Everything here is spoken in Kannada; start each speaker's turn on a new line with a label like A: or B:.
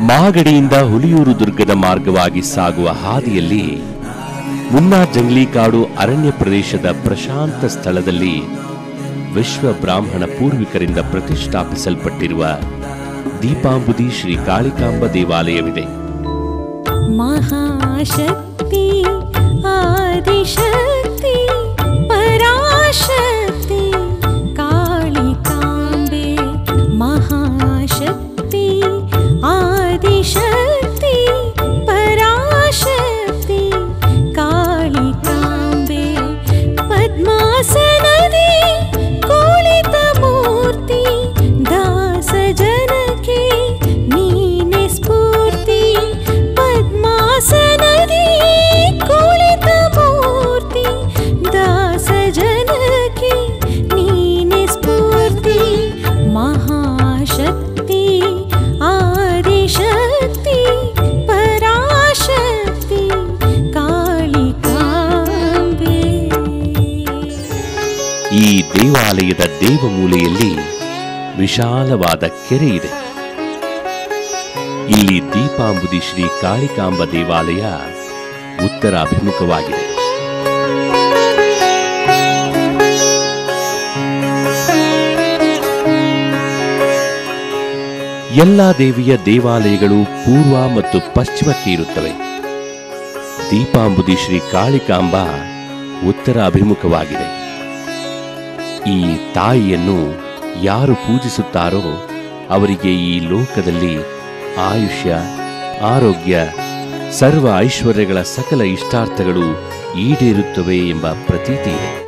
A: ಮಾಗಡಿಯಿಂದ ಹುಲಿಯೂರು ದುರ್ಗದ ಮಾರ್ಗವಾಗಿ ಸಾಗುವ ಹಾದಿಯಲ್ಲಿ ಮುನ್ನಾ ಜಂಗ್ಲಿಕಾಡು ಅರಣ್ಯ ಪ್ರದೇಶದ ಪ್ರಶಾಂತ ಸ್ಥಳದಲ್ಲಿ ವಿಶ್ವ ಬ್ರಾಹ್ಮಣ ಪೂರ್ವಿಕರಿಂದ ಪ್ರತಿಷ್ಠಾಪಿಸಲ್ಪಟ್ಟಿರುವ ದೀಪಾಂಬುದಿ ಶ್ರೀ ಕಾಳಿಕಾಂಬ ದೇವಾಲಯವಿದೆ.
B: ಮಹಾಶಕ್ತಿ
A: ಈ ದೇವಾಲಯದ ದೇವಮೂಲೆಯಲ್ಲಿ ವಿಶಾಲವಾದ ಕೆರೆ ಇದೆ. ಇಲ್ಲಿ ದೀಪಾಂಬುದಿ ಶ್ರೀ ಕಾಳಿಕಾಂಬ ದೇವಾಲಯ ಉತ್ತರ ಎಲ್ಲಾ ದೇವಿಯ ದೇವಾಲಯಗಳು ಪೂರ್ವ ಮತ್ತು ಪಶ್ಚಿಮಕ್ಕೆ ಇರುತ್ತವೆ ದೀಪಾಂಬುದಿ ಶ್ರೀ ಕಾಳಿಕಾಂಬ ಉತ್ತರ ಅಭಿಮುಖವಾಗಿದೆ. ಈ ತಾಯಿಯನ್ನು ಯಾರು ಪೂಜಿಸುತ್ತಾರೋ ಅವರಿಗೆ ಈ ಲೋಕದಲ್ಲಿ ಆಯುಷ್ಯ, ಆರೋಗ್ಯ, ಸರ್ವ ಐಶ್ವರ್ಯಗಳ ಸಕಲ ಇಷ್ಟಾರ್ಥಗಳು ಈಡೇರುತ್ತವೆ ಎಂಬ ಪ್ರತೀತಿ ಇದೆ.